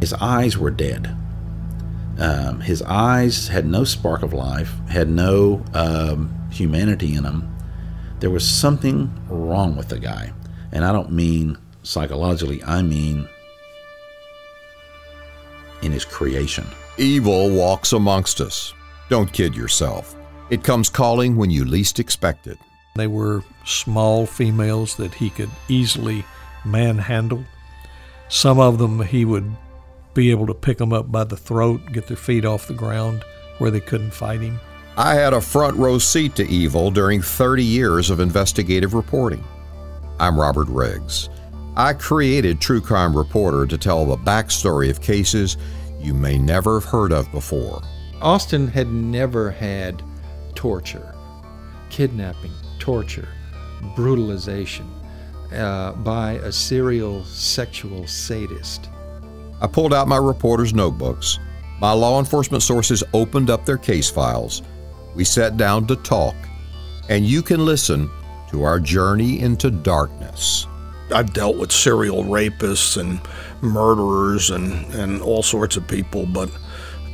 his eyes were dead. Um, his eyes had no spark of life, had no um, humanity in them. There was something wrong with the guy. And I don't mean psychologically, I mean in his creation. Evil walks amongst us. Don't kid yourself. It comes calling when you least expect it. They were small females that he could easily manhandle. Some of them he would be able to pick them up by the throat, get their feet off the ground where they couldn't fight him. I had a front row seat to evil during 30 years of investigative reporting. I'm Robert Riggs. I created True Crime Reporter to tell the backstory of cases you may never have heard of before. Austin had never had torture, kidnapping, torture, brutalization uh, by a serial sexual sadist. I pulled out my reporter's notebooks. My law enforcement sources opened up their case files. We sat down to talk, and you can listen to our journey into darkness. I've dealt with serial rapists and murderers and, and all sorts of people, but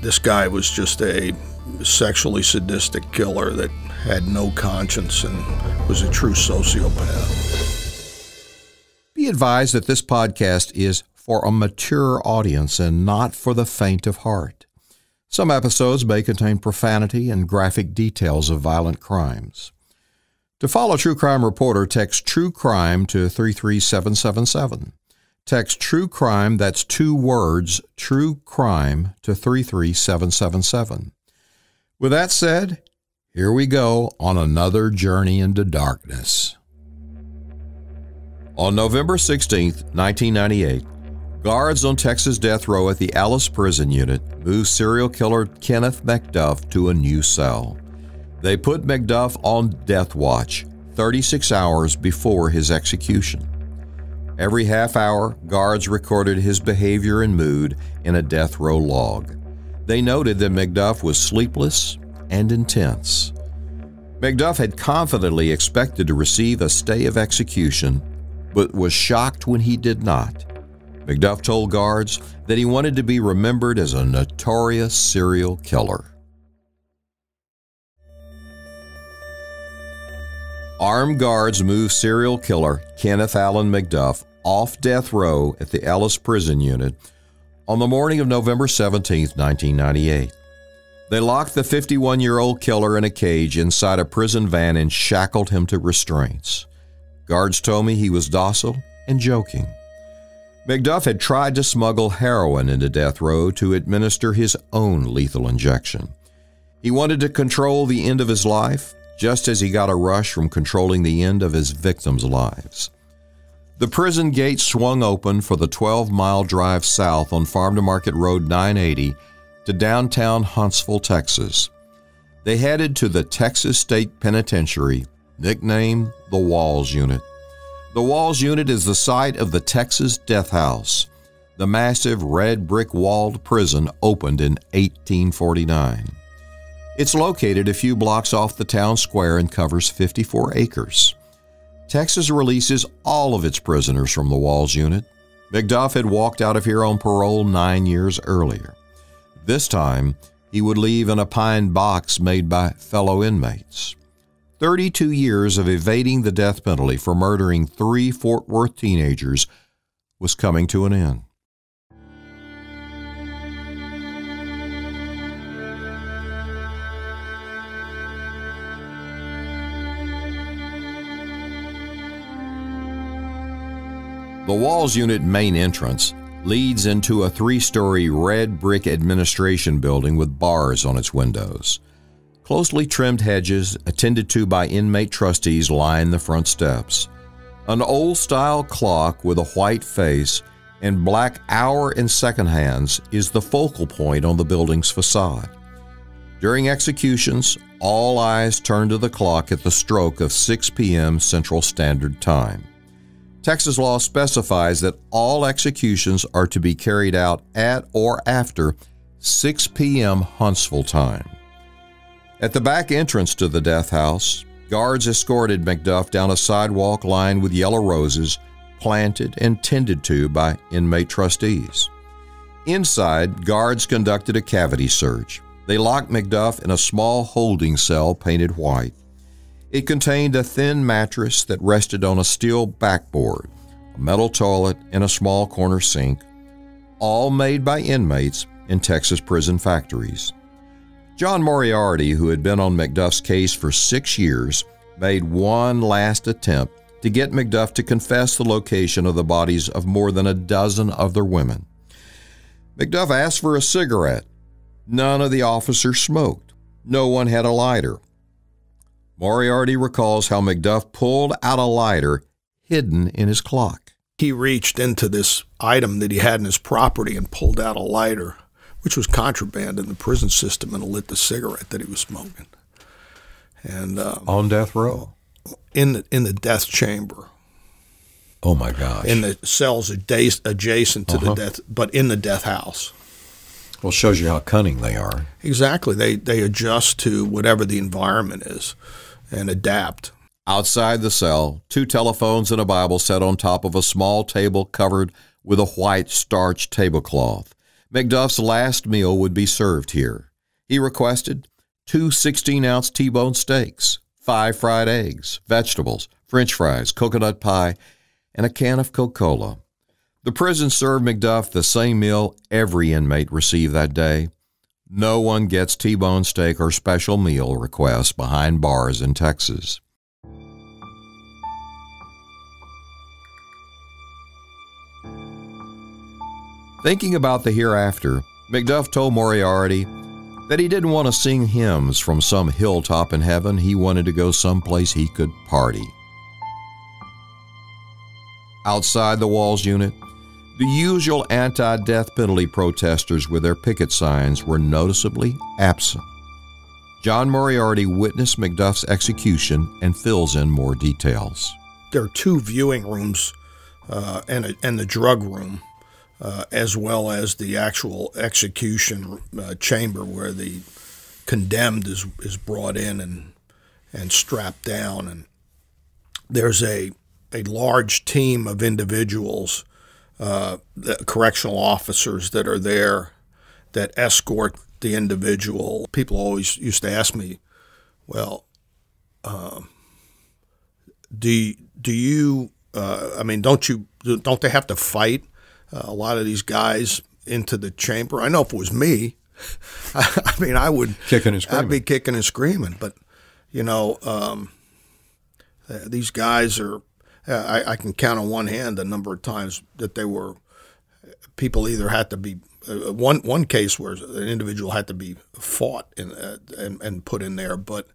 this guy was just a sexually sadistic killer that had no conscience and was a true sociopath. Be advised that this podcast is for a mature audience and not for the faint of heart. Some episodes may contain profanity and graphic details of violent crimes. To follow True Crime Reporter, text True Crime to 33777. Text True Crime, that's two words, True Crime, to 33777. With that said, here we go on another journey into darkness. On November 16, 1998, guards on Texas death row at the Ellis Prison Unit moved serial killer Kenneth McDuff to a new cell. They put McDuff on death watch 36 hours before his execution. Every half hour, guards recorded his behavior and mood in a death row log. They noted that McDuff was sleepless and intense. McDuff had confidently expected to receive a stay of execution, but was shocked when he did not. McDuff told guards that he wanted to be remembered as a notorious serial killer. Armed guards moved serial killer Kenneth Allen McDuff off death row at the Ellis Prison Unit on the morning of November 17, 1998. They locked the 51 year old killer in a cage inside a prison van and shackled him to restraints. Guards told me he was docile and joking. McDuff had tried to smuggle heroin into death row to administer his own lethal injection. He wanted to control the end of his life just as he got a rush from controlling the end of his victims' lives. The prison gate swung open for the 12 mile drive south on Farm to Market Road 980 to downtown Huntsville, Texas. They headed to the Texas State Penitentiary, nicknamed the Walls Unit. The Walls Unit is the site of the Texas Death House. The massive red brick walled prison opened in 1849. It's located a few blocks off the town square and covers 54 acres. Texas releases all of its prisoners from the Walls unit. McDuff had walked out of here on parole nine years earlier. This time, he would leave in a pine box made by fellow inmates. 32 years of evading the death penalty for murdering three Fort Worth teenagers was coming to an end. The Walls Unit main entrance leads into a three story red brick administration building with bars on its windows. Closely trimmed hedges, attended to by inmate trustees, line the front steps. An old style clock with a white face and black hour and second hands is the focal point on the building's facade. During executions, all eyes turn to the clock at the stroke of 6 p.m. Central Standard Time. Texas law specifies that all executions are to be carried out at or after 6 p.m. Huntsville time. At the back entrance to the death house, guards escorted McDuff down a sidewalk lined with yellow roses planted and tended to by inmate trustees. Inside, guards conducted a cavity search. They locked McDuff in a small holding cell painted white. It contained a thin mattress that rested on a steel backboard, a metal toilet, and a small corner sink, all made by inmates in Texas prison factories. John Moriarty, who had been on McDuff's case for six years, made one last attempt to get McDuff to confess the location of the bodies of more than a dozen other women. McDuff asked for a cigarette. None of the officers smoked. No one had a lighter. Moriarty recalls how McDuff pulled out a lighter hidden in his clock. He reached into this item that he had in his property and pulled out a lighter, which was contraband in the prison system, and lit the cigarette that he was smoking. And um, On death row. in the in the death chamber, Oh my gosh. in the cells adjacent, adjacent to Uh-huh. the death, but in the death house. well, shows you how cunning they are. Exactly. They they adjust to whatever the environment is, and adapt. Outside the cell, two telephones and a Bible set on top of a small table covered with a white starched tablecloth. McDuff's last meal would be served here. He requested two 16 ounce T bone steaks, five fried eggs, vegetables, french fries, coconut pie, and a can of Coca Cola. The prison served McDuff the same meal every inmate received that day. No one gets T bone steak or special meal requests behind bars in Texas. Thinking about the hereafter, McDuff told Moriarty that he didn't want to sing hymns from some hilltop in heaven. He wanted to go someplace he could party. Outside the walls unit, the usual anti death penalty protesters with their picket signs were noticeably absent. John Moriarty witnessed McDuff's execution and fills in more details. There are two viewing rooms, uh, and a, and the drug room, uh, as well as the actual execution uh, chamber where the condemned is is brought in and and strapped down. And there's a a large team of individuals, uh, correctional officers that are there that escort the individual. People always used to ask me, well, um, do do you? Uh, I mean, don't you? Don't they have to fight uh, a lot of these guys into the chamber? I know if it was me, I mean, I would Kicking and screaming. I'd be kicking and screaming. But you know, um, uh, these guys are. Uh, I, I can count on one hand the number of times that they were. People either had to be uh, one one case where an individual had to be fought in, uh, and and put in there, but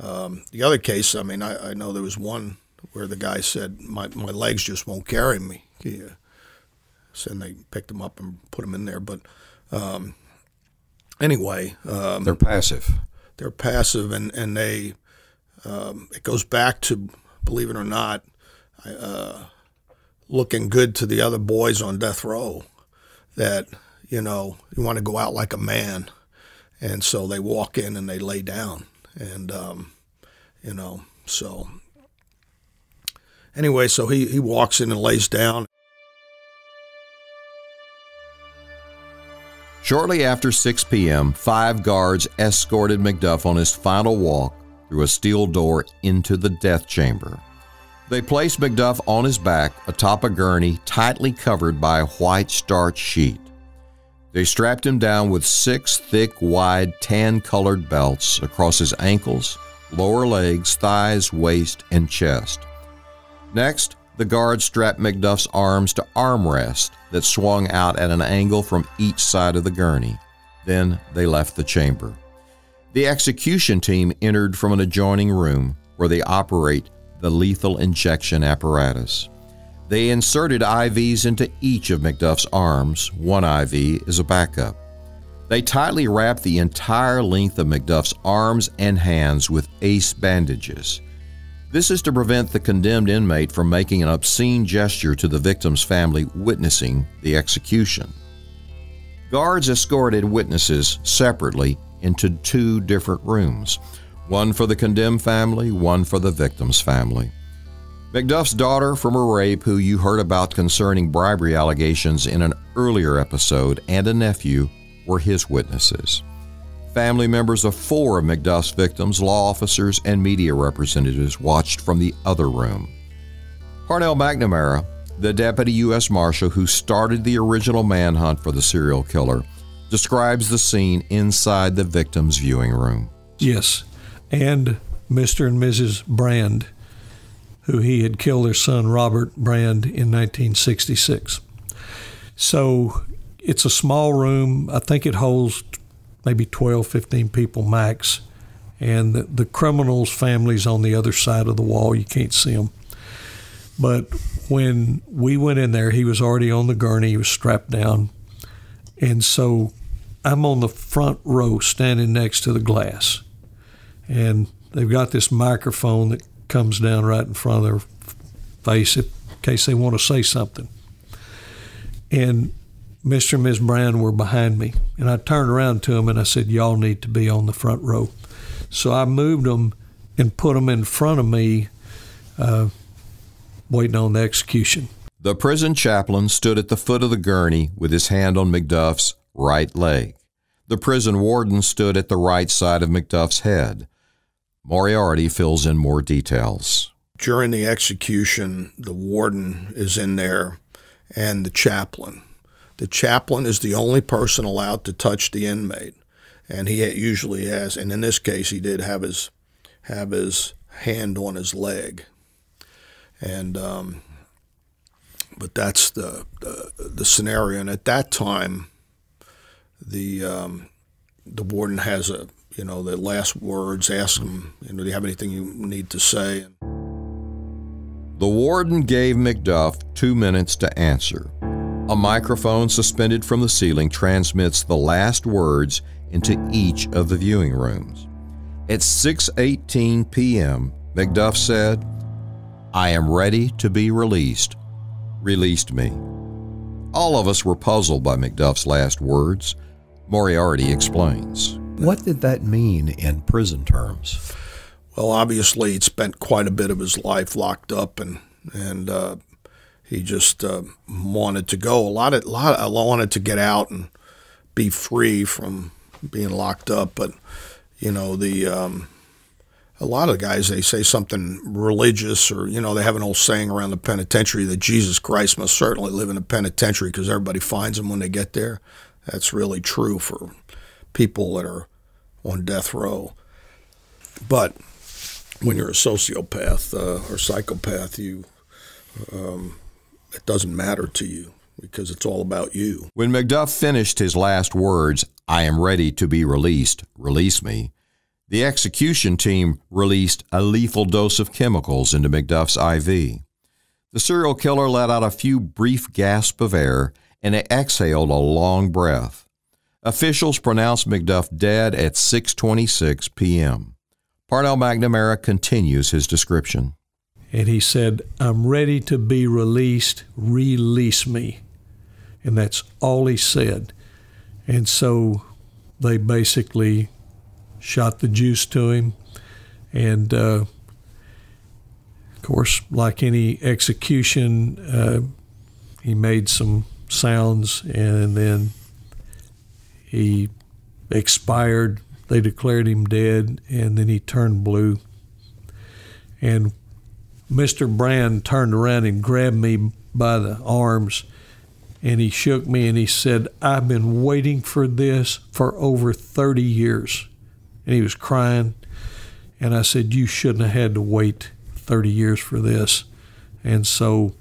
um, the other case, I mean, I, I know there was one where the guy said, "My my legs just won't carry me." He, then they picked them up and put them in there. But um, anyway, um, They're passive. they're passive, and and they um, it goes back to believe it or not, uh, looking good to the other boys on death row. That you know you want to go out like a man, and so they walk in and they lay down, and um, you know so. Anyway, so he, he walks in and lays down. Shortly after 6 p.m., five guards escorted McDuff on his final walk through a steel door into the death chamber. They placed McDuff on his back atop a gurney tightly covered by a white starch sheet. They strapped him down with six thick, wide, tan colored belts across his ankles, lower legs, thighs, waist, and chest. Next, the guards strapped McDuff's arms to armrests that swung out at an angle from each side of the gurney. Then they left the chamber. The execution team entered from an adjoining room where they operate the lethal injection apparatus. They inserted IVs into each of McDuff's arms. One IV is a backup. They tightly wrapped the entire length of McDuff's arms and hands with ace bandages. This is to prevent the condemned inmate from making an obscene gesture to the victim's family witnessing the execution. Guards escorted witnesses separately into two different rooms one for the condemned family, one for the victim's family. McDuff's daughter from a rape, who you heard about concerning bribery allegations in an earlier episode, and a nephew were his witnesses. Family members of four of McDuff's victims, law officers, and media representatives watched from the other room. Parnell McNamara, the deputy U.S. Marshal who started the original manhunt for the serial killer, describes the scene inside the victim's viewing room. Yes. And Mr. and Mrs. Brand, who he had killed their son, Robert Brand, in 1966. So it's a small room. I think it holds maybe 12, 15 people max. And the, the criminals' families on the other side of the wall. You can't see them. But when we went in there, he was already on the gurney. He was strapped down. And so I'm on the front row standing next to the glass. And they've got this microphone that comes down right in front of their face in case they want to say something. And Mr. and Ms. Brown were behind me. And I turned around to them and I said, Y'all need to be on the front row. So I moved them and put them in front of me, uh, waiting on the execution. The prison chaplain stood at the foot of the gurney with his hand on McDuff's right leg. The prison warden stood at the right side of McDuff's head. Moriarty fills in more details. During the execution, the warden is in there and the chaplain. The chaplain is the only person allowed to touch the inmate, and he usually has. And in this case, he did have his have his hand on his leg, and um, but that's the, the the scenario. And at that time, the um, the warden has a you know the last words. Ask him, you know, do you have anything you need to say? The warden gave McDuff two minutes to answer. A microphone suspended from the ceiling transmits the last words into each of the viewing rooms. At 6:18 p.m., McDuff said, "I am ready to be released. Released me." All of us were puzzled by McDuff's last words. Moriarty explains. What did that mean in prison terms? Well, obviously, he'd spent quite a bit of his life locked up, and and uh, he just uh, wanted to go. A lot of a lot. Of, wanted to get out and be free from being locked up. But you know, the um, a lot of guys they say something religious, or you know, they have an old saying around the penitentiary that Jesus Christ must certainly live in a penitentiary because everybody finds him when they get there. That's really true for people that are on death row. But when you're a sociopath uh, or psychopath, you um, it doesn't matter to you because it's all about you. When McDuff finished his last words, "I am ready to be released. Release me." The execution team released a lethal dose of chemicals into McDuff's IV. The serial killer let out a few brief gasps of air and exhaled a long breath. Officials pronounced McDuff dead at 6:26 p.m. Parnell McNamara continues his description. And he said, "I'm ready to be released. Release me." And that's all he said. And so they basically shot the juice to him, and uh, of course, like any execution, uh, he made some sounds, and then he expired. They declared him dead, and then he turned blue. And Mr. Brand turned around and grabbed me by the arms, and he shook me and he said, I've been waiting for this for over 30 years. And he was crying. And I said, You shouldn't have had to wait 30 years for this. And so,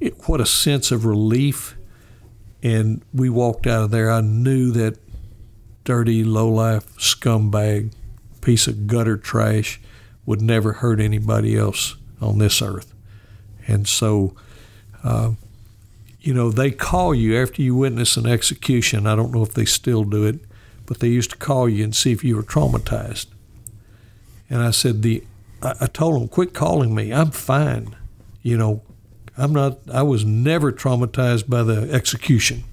it, what a sense of relief and we walked out of there. I knew that dirty, low-life scumbag, piece of gutter trash would never hurt anybody else on this earth. And so, uh, you know, they call you after you witness an execution. I don't know if they still do it, but they used to call you and see if you were traumatized. And I said, the I, I told them, quit calling me. I'm fine. You know, I'm not, I was never traumatized by the execution.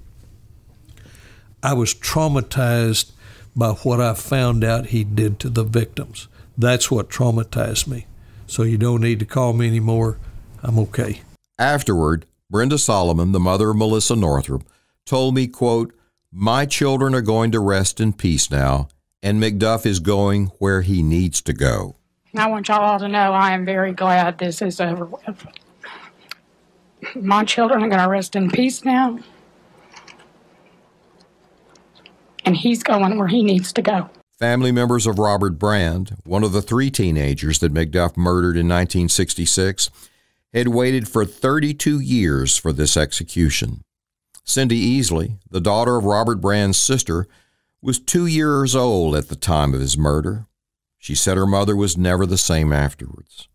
I was traumatized by what I found out he did to the victims. That's what traumatized me. So you don't need to call me anymore. I'm okay. Afterward, Brenda Solomon, the mother of Melissa Northrup, told me, quote, My children are going to rest in peace now, and McDuff is going where he needs to go. I want y'all all to know I am very glad this is over with. My children are going to rest in peace now. And he's going where he needs to go. Family members of Robert Brand, one of the three teenagers that McDuff murdered in 1966, had waited for 32 years for this execution. Cindy Easley, the daughter of Robert Brand's sister, was two years old at the time of his murder. She said her mother was never the same afterwards.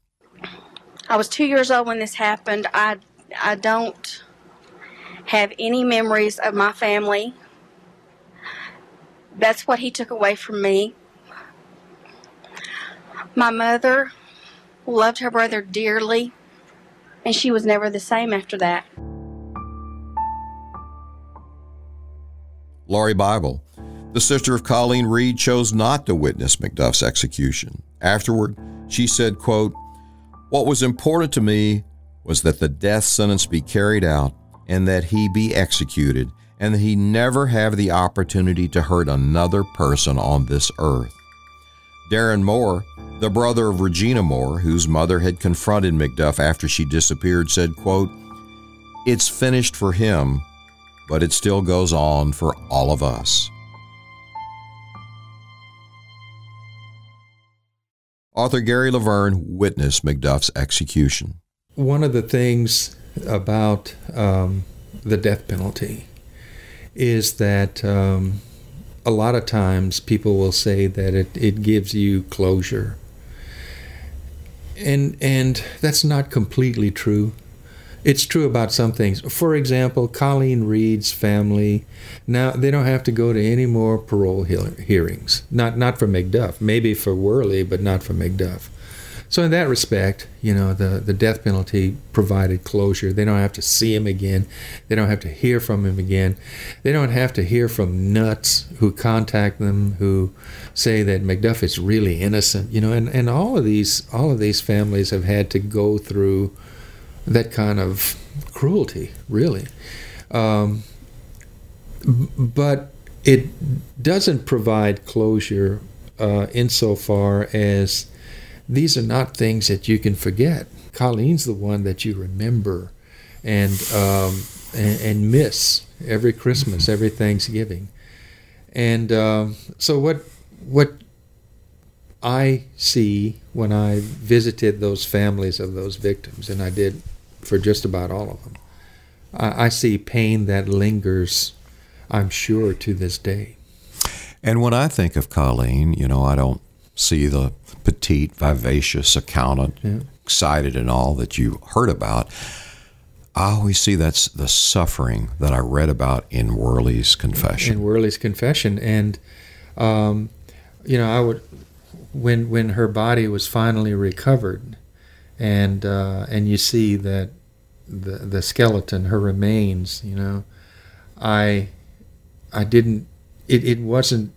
I was two years old when this happened. I, I don't have any memories of my family. That's what he took away from me. My mother loved her brother dearly, and she was never the same after that. Lori Bible, the sister of Colleen Reed, chose not to witness McDuff's execution. Afterward, she said, quote, What was important to me was that the death sentence be carried out and that he be executed and that he never have the opportunity to hurt another person on this earth. Darren Moore, the brother of Regina Moore, whose mother had confronted McDuff after she disappeared, said, quote, It's finished for him, but it still goes on for all of us. Author Gary Lavergne witnessed McDuff's execution. One of the things about um, the death penalty is that um, a lot of times people will say that it, it gives you closure. And, and that's not completely true. It's true about some things. For example, Colleen Reed's family now they don't have to go to any more parole hearings. Not not for McDuff, maybe for Worley, but not for McDuff. So in that respect, you know, the, the death penalty provided closure. They don't have to see him again. They don't have to hear from him again. They don't have to hear from nuts who contact them who say that McDuff is really innocent. You know, and, and all of these all of these families have had to go through that kind of cruelty, really. Um, but it doesn't provide closure uh, insofar as these are not things that you can forget. Colleen's the one that you remember and um, and, and, miss every Christmas, every Thanksgiving. And uh, so what what I see when I visited those families of those victims, and I did for just about all of them, I, I see pain that lingers, I'm sure, to this day. And when I think of Colleen, you know, I don't see the petite, vivacious accountant, yeah. excited and all that you heard about. I always see that's the suffering that I read about in Worley's confession. In Worley's confession, and um, you know, I would when when her body was finally recovered, and uh, and you see that the the skeleton, her remains, you know, I I didn't. It, it wasn't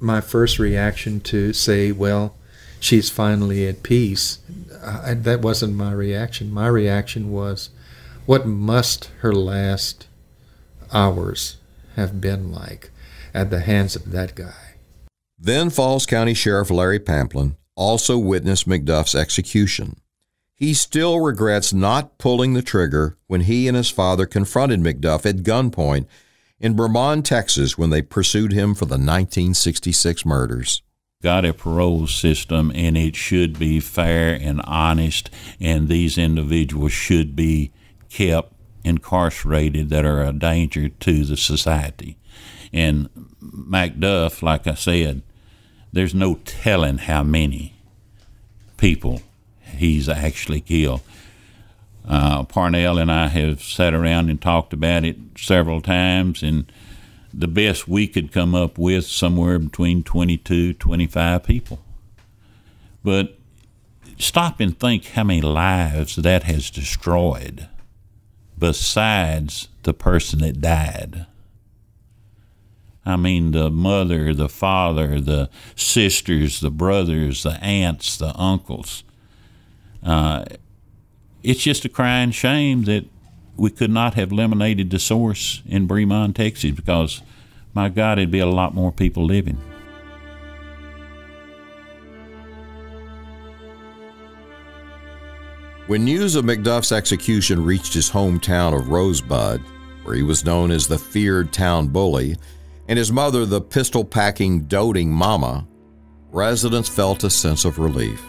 my first reaction to say, well, she's finally at peace. I, that wasn't my reaction. My reaction was, what must her last hours have been like at the hands of that guy? Then Falls County Sheriff Larry Pamplin also witnessed McDuff's execution. He still regrets not pulling the trigger when he and his father confronted McDuff at gunpoint in Bremond, Texas, when they pursued him for the 1966 murders. Got a parole system, and it should be fair and honest, and these individuals should be kept incarcerated that are a danger to the society. And McDuff, like I said, there's no telling how many people he's actually killed. Uh, Parnell and I have sat around and talked about it several times, and the best we could come up with somewhere between 22, 25 people. But stop and think how many lives that has destroyed besides the person that died. I mean, the mother, the father, the sisters, the brothers, the aunts, the uncles. Uh, it's just a crying shame that we could not have eliminated the source in Bremond, Texas, because my God, it'd be a lot more people living. When news of McDuff's execution reached his hometown of Rosebud, where he was known as the feared town bully, and his mother the pistol packing, doting mama, residents felt a sense of relief.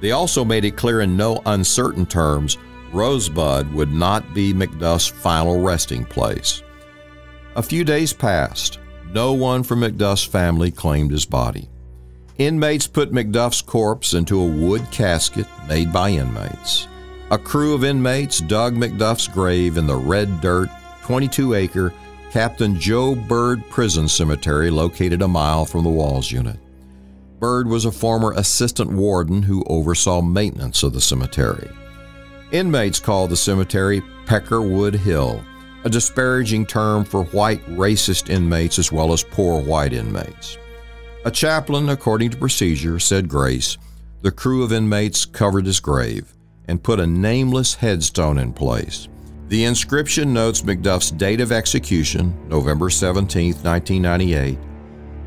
They also made it clear in no uncertain terms Rosebud would not be McDuff's final resting place. A few days passed. No one from McDuff's family claimed his body. Inmates put McDuff's corpse into a wood casket made by inmates. A crew of inmates dug McDuff's grave in the red dirt, 22 acre Captain Joe Byrd Prison Cemetery located a mile from the Walls Unit. Byrd was a former assistant warden who oversaw maintenance of the cemetery. Inmates called the cemetery Peckerwood Hill, a disparaging term for white racist inmates as well as poor white inmates. A chaplain, according to procedure, said grace. The crew of inmates covered his grave and put a nameless headstone in place. The inscription notes McDuff's date of execution, November 17, 1998,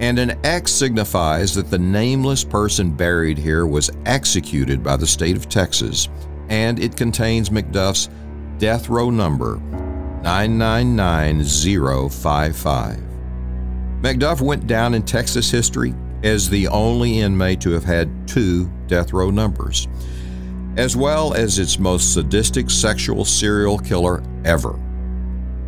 and an X signifies that the nameless person buried here was executed by the state of Texas, and it contains McDuff's death row number 999055. McDuff went down in Texas history as the only inmate to have had two death row numbers as well as its most sadistic sexual serial killer ever.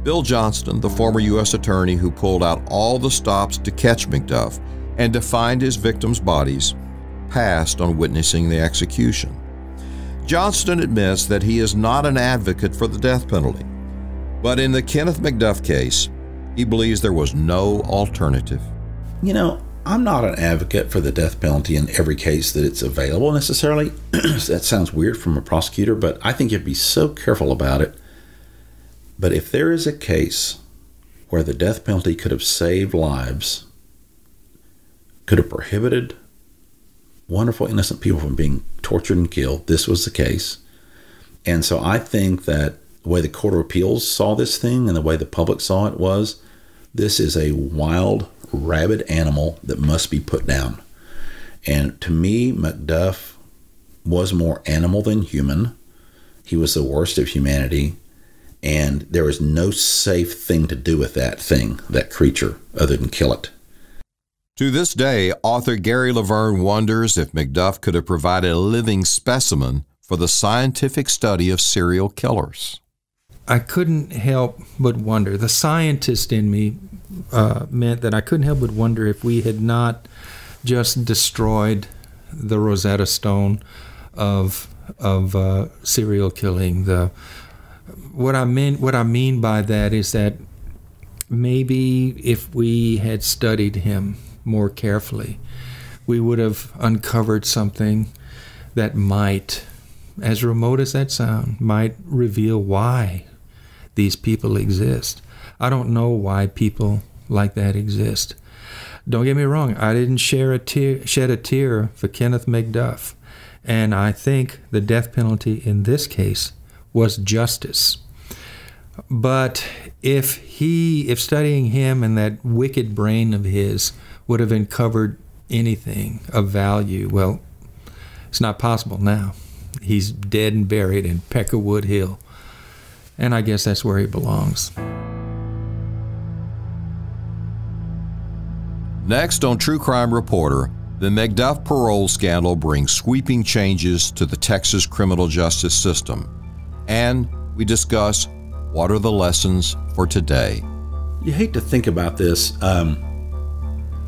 Bill Johnston, the former U.S. attorney who pulled out all the stops to catch McDuff and to find his victims' bodies, passed on witnessing the execution. Johnston admits that he is not an advocate for the death penalty, but in the Kenneth McDuff case, he believes there was no alternative. You know, I'm not an advocate for the death penalty in every case that it's available necessarily. that sounds weird from a prosecutor, but I think you have to be so careful about it. But if there is a case where the death penalty could have saved lives, could have prohibited wonderful, innocent people from being tortured and killed, this was the case. And so I think that the way the Court of Appeals saw this thing and the way the public saw it was this is a wild rabid animal that must be put down. And to me, McDuff was more animal than human. He was the worst of humanity. And there is no safe thing to do with that thing, that creature, other than kill it. To this day, author Gary Lavergne wonders if McDuff could have provided a living specimen for the scientific study of serial killers. I couldn't help but wonder. The scientist in me uh, meant that I couldn't help but wonder if we had not just destroyed the Rosetta Stone of of uh, serial killing. The what I mean what I mean by that is that maybe if we had studied him more carefully, we would have uncovered something that might, as remote as that sound, might reveal why these people exist. I don't know why people like that exist. Don't get me wrong, I didn't share a tear, shed a tear for Kenneth McDuff, and I think the death penalty in this case was justice. But if he, if studying him and that wicked brain of his would have uncovered anything of value, well, it's not possible now. He's dead and buried in Peckerwood Hill and I guess that's where he belongs. Next on True Crime Reporter, the McDuff parole scandal brings sweeping changes to the Texas criminal justice system. And we discuss what are the lessons for today. You hate to think about this. Um,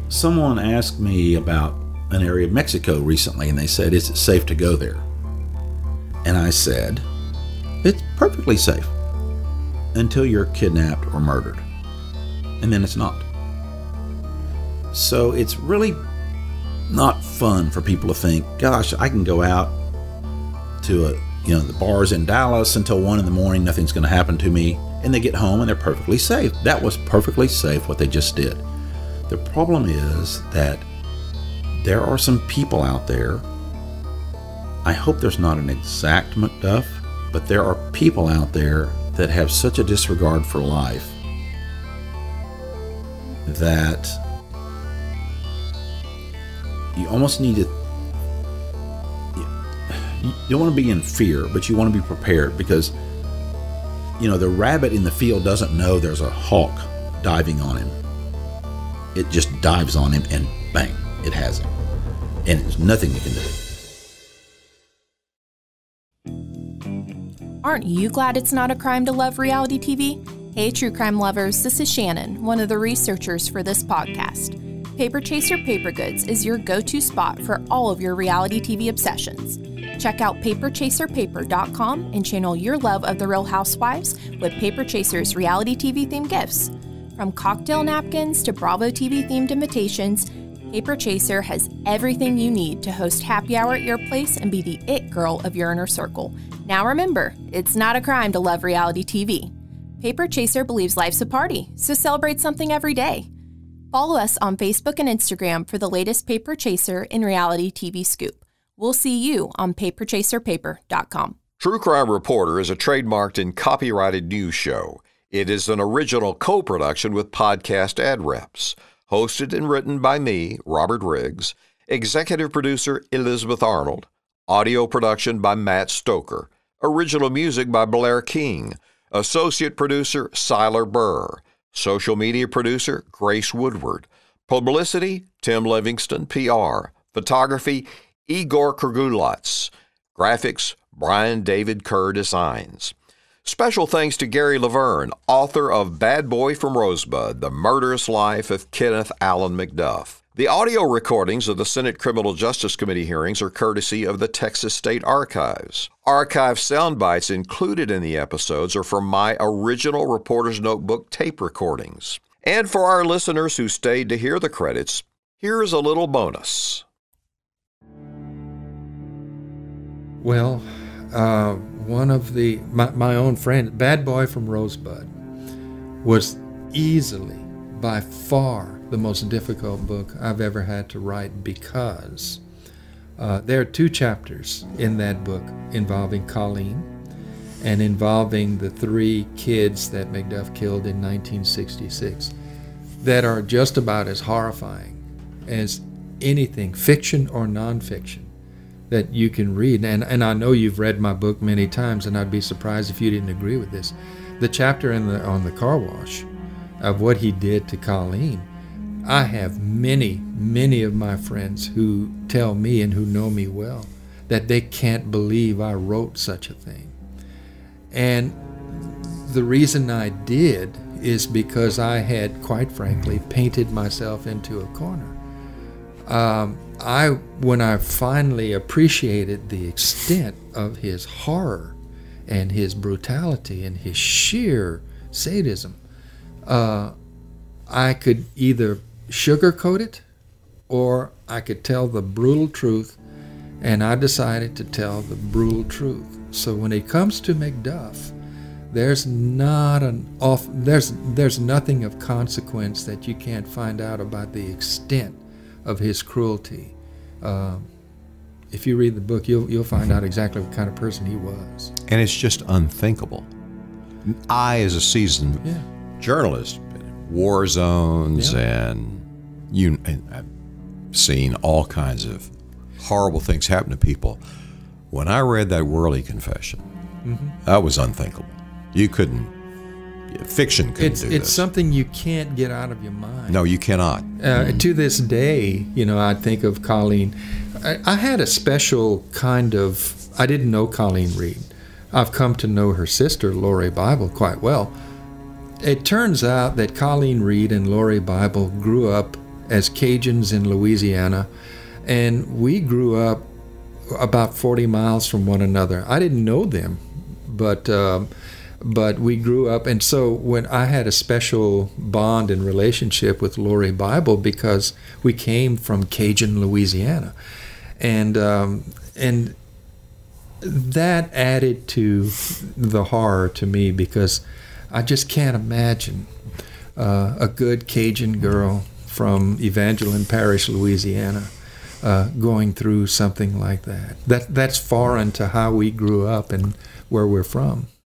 someone asked me about an area of Mexico recently, and they said, Is it safe to go there? And I said, It's perfectly safe until you're kidnapped or murdered. And then it's not. So it's really not fun for people to think, gosh, I can go out to a, you know, the bars in Dallas until one in the morning, nothing's going to happen to me. And they get home and they're perfectly safe. That was perfectly safe what they just did. The problem is that there are some people out there. I hope there's not an exact McDuff, But there are people out there that have such a disregard for life that you almost need to you don't want to be in fear, but you want to be prepared because you know the rabbit in the field doesn't know there's a hawk diving on him. It just dives on him and bang, it has him. And there's nothing it can do. Aren't you glad it's not a crime to love reality TV? Hey, true crime lovers, this is Shannon, one of the researchers for this podcast. Paper Chaser Paper Goods is your go to spot for all of your reality TV obsessions. Check out paperchaserpaper.com and channel your love of the Real Housewives with Paper Chaser's reality TV themed gifts. From cocktail napkins to Bravo TV themed invitations, Paper Chaser has everything you need to host happy hour at your place and be the it girl of your inner circle. Now remember, it's not a crime to love reality TV. Paper Chaser believes life's a party, so celebrate something every day. Follow us on Facebook and Instagram for the latest Paper Chaser and reality TV scoop. We'll see you on paperchaserpaper.com. True Crime Reporter is a trademarked and copyrighted news show. It is an original co production with Podcast Ad Reps. Hosted and written by me, Robert Riggs. Executive producer Elizabeth Arnold. Audio production by Matt Stoker. Original music by Blair King. Associate producer Siler Burr. Social media producer Grace Woodward. Publicity Tim Livingston, PR. Photography Igor Kragulats. Graphics, Brian David Kerr Designs. Special thanks to Gary Lavergne, author of Bad Boy from Rosebud, The Murderous Life of Kenneth Allen McDuff. The audio recordings of the Senate Criminal Justice Committee hearings are courtesy of the Texas State Archives. Archive sound bites included in the episodes are from my original Reporter's Notebook tape recordings. And for our listeners who stayed to hear the credits, here's a little bonus. Well, uh, one of the my, my own friend, Bad Boy from Rosebud, was easily, by far, the most difficult book I've ever had to write because uh, there are two chapters in that book involving Colleen and involving the three kids that McDuff killed in 1966 that are just about as horrifying as anything, fiction or nonfiction, that you can read. And, and I know you've read my book many times, and I'd be surprised if you didn't agree with this. The chapter in the, on the car wash of what he did to Colleen. I have many, many of my friends who tell me and who know me well that they can't believe I wrote such a thing. And the reason I did is because I had, quite frankly, painted myself into a corner. Um, I, when I finally appreciated the extent of his horror and his brutality and his sheer sadism, uh, I could either sugarcoat it or I could tell the brutal truth, and I decided to tell the brutal truth. So when it comes to McDuff, there's not an off there's there's nothing of consequence that you can't find out about the extent of his cruelty. Uh, if you read the book, you'll you'll find out exactly what kind of person he was. And it's just unthinkable. I, as a seasoned Yeah. Journalist, war zones Yeah. and you, and I've seen all kinds of horrible things happen to people. When I read that Worley confession, Mm-hmm. that was unthinkable. You couldn't, fiction couldn't It's do it's this. something you can't get out of your mind. no, you cannot. Uh, to this day, you know, I think of Colleen. I, I had a special kind of. I didn't know Colleen Reed. I've come to know her sister, Lori Bible, quite well. It turns out that Colleen Reed and Lori Bible grew up as Cajuns in Louisiana, and we grew up about 40 miles from one another. I didn't know them, but um, but we grew up, and so when I had a special bond and relationship with Lori Bible because we came from Cajun, Louisiana, and um, and that added to the horror to me because I just can't imagine uh, a good Cajun girl from Evangeline Parish, Louisiana, uh, going through something like that. That that's foreign to how we grew up and where we're from.